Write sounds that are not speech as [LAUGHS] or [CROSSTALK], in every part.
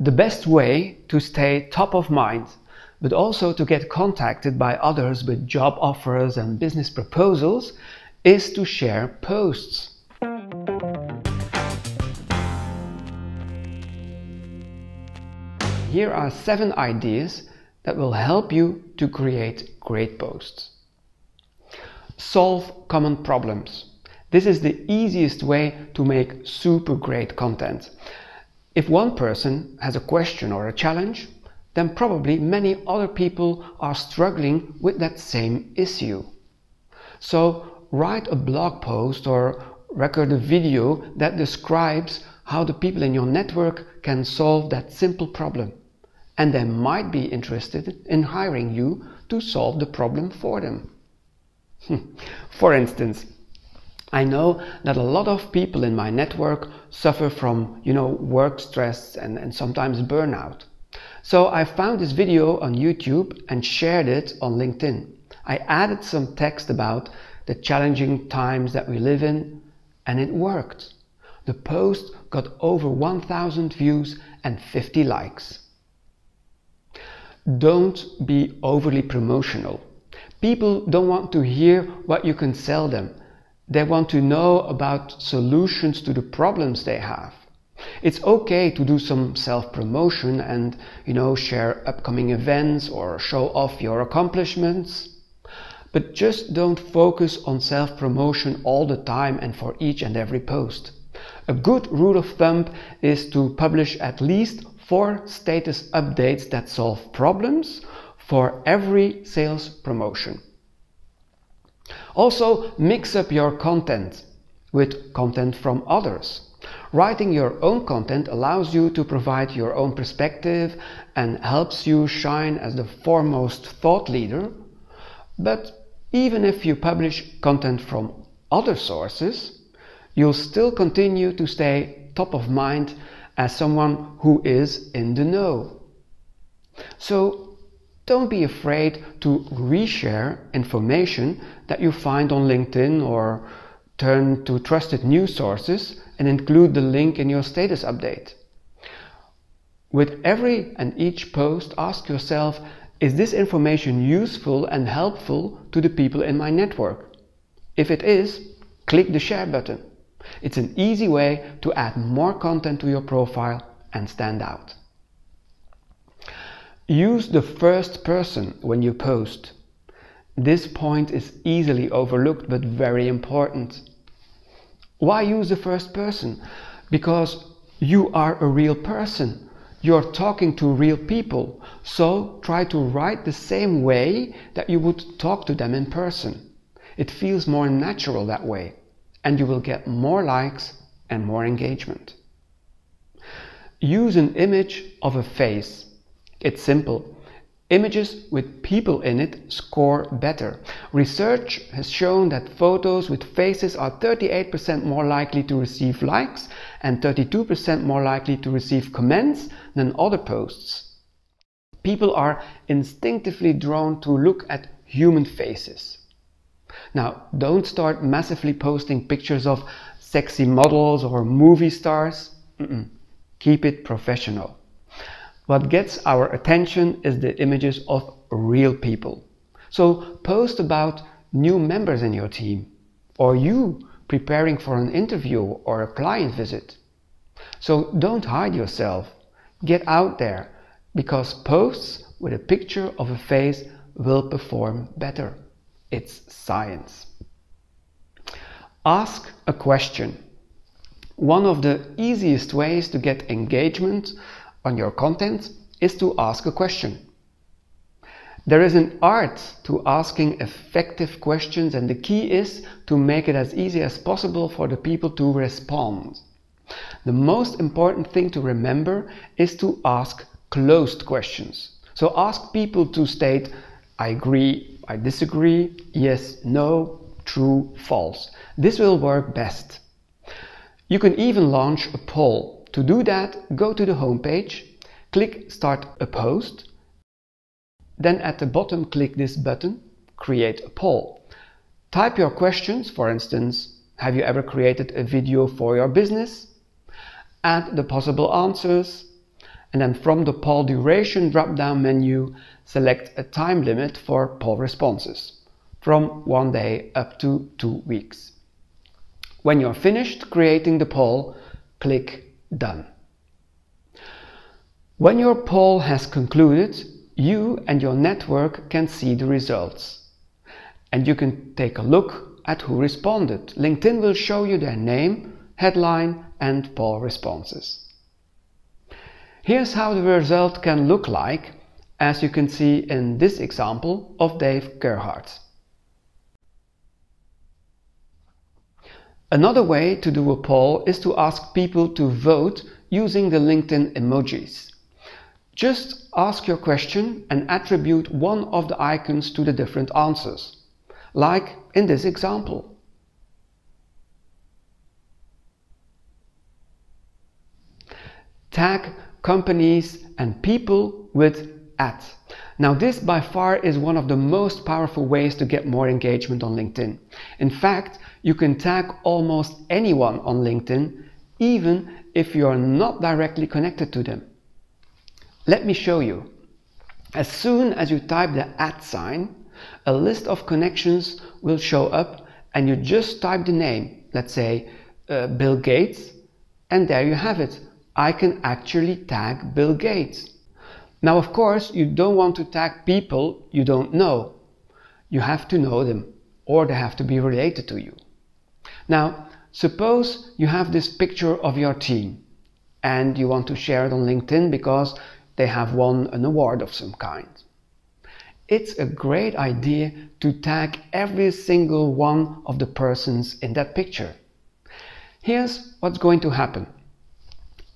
The best way to stay top of mind, but also to get contacted by others with job offers and business proposals, is to share posts. Here are seven ideas that will help you to create great posts. Solve common problems. This is the easiest way to make super great content. If one person has a question or a challenge, then probably many other people are struggling with that same issue. So write a blog post or record a video that describes how the people in your network can solve that simple problem. And they might be interested in hiring you to solve the problem for them. [LAUGHS] for instance, I know that a lot of people in my network suffer from, you know, work stress and, and sometimes burnout. So I found this video on YouTube and shared it on LinkedIn. I added some text about the challenging times that we live in and it worked. The post got over 1000 views and 50 likes. Don't be overly promotional. People don't want to hear what you can sell them. They want to know about solutions to the problems they have. It's okay to do some self-promotion and, you know, share upcoming events or show off your accomplishments. But just don't focus on self-promotion all the time and for each and every post. A good rule of thumb is to publish at least four status updates that solve problems for every sales promotion. Also, mix up your content with content from others. Writing your own content allows you to provide your own perspective and helps you shine as the foremost thought leader. But even if you publish content from other sources, you'll still continue to stay top of mind as someone who is in the know. So don't be afraid to reshare information that you find on LinkedIn or turn to trusted news sources and include the link in your status update. With every and each post, ask yourself, is this information useful and helpful to the people in my network? If it is, click the share button. It's an easy way to add more content to your profile and stand out. Use the first person when you post. This point is easily overlooked but very important. Why use the first person? Because you are a real person. You're talking to real people. So try to write the same way that you would talk to them in person. It feels more natural that way and you will get more likes and more engagement. Use an image of a face it's simple. Images with people in it score better. Research has shown that photos with faces are 38% more likely to receive likes and 32% more likely to receive comments than other posts. People are instinctively drawn to look at human faces. Now, don't start massively posting pictures of sexy models or movie stars. Mm -mm. Keep it professional. What gets our attention is the images of real people. So post about new members in your team or you preparing for an interview or a client visit. So don't hide yourself. Get out there because posts with a picture of a face will perform better. It's science. Ask a question. One of the easiest ways to get engagement on your content is to ask a question. There is an art to asking effective questions and the key is to make it as easy as possible for the people to respond. The most important thing to remember is to ask closed questions. So ask people to state, I agree, I disagree, yes, no, true, false. This will work best. You can even launch a poll to do that, go to the home page, click Start a Post, then at the bottom click this button, Create a Poll. Type your questions, for instance, have you ever created a video for your business? Add the possible answers, And then from the poll duration drop-down menu, select a time limit for poll responses, from one day up to two weeks. When you're finished creating the poll, click Done. When your poll has concluded, you and your network can see the results. And you can take a look at who responded. LinkedIn will show you their name, headline and poll responses. Here's how the result can look like, as you can see in this example of Dave Gerhardt. Another way to do a poll is to ask people to vote using the LinkedIn emojis. Just ask your question and attribute one of the icons to the different answers, like in this example. Tag companies and people with at. Now this by far is one of the most powerful ways to get more engagement on LinkedIn. In fact, you can tag almost anyone on LinkedIn even if you are not directly connected to them. Let me show you. As soon as you type the at sign, a list of connections will show up and you just type the name, let's say uh, Bill Gates, and there you have it. I can actually tag Bill Gates. Now, of course, you don't want to tag people you don't know. You have to know them or they have to be related to you. Now, suppose you have this picture of your team and you want to share it on LinkedIn because they have won an award of some kind. It's a great idea to tag every single one of the persons in that picture. Here's what's going to happen.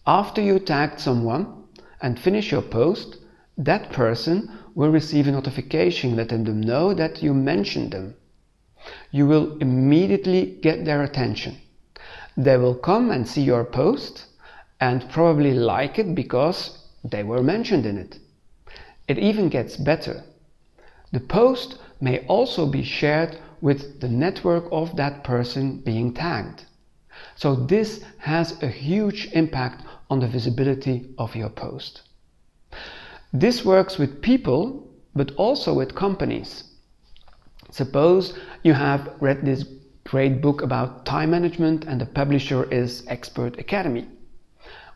After you tagged someone, and finish your post, that person will receive a notification letting them know that you mentioned them. You will immediately get their attention. They will come and see your post and probably like it because they were mentioned in it. It even gets better. The post may also be shared with the network of that person being tagged. So this has a huge impact on the visibility of your post. This works with people, but also with companies. Suppose you have read this great book about time management and the publisher is Expert Academy.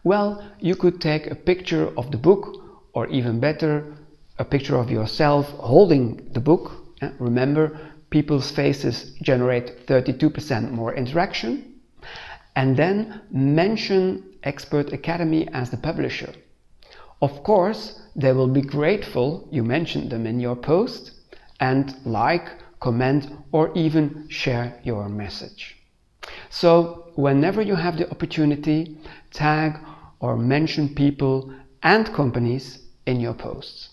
Well, you could take a picture of the book, or even better, a picture of yourself holding the book. Eh, remember, people's faces generate 32% more interaction. And then mention Expert Academy as the publisher. Of course, they will be grateful you mentioned them in your post and like, comment or even share your message. So whenever you have the opportunity, tag or mention people and companies in your posts.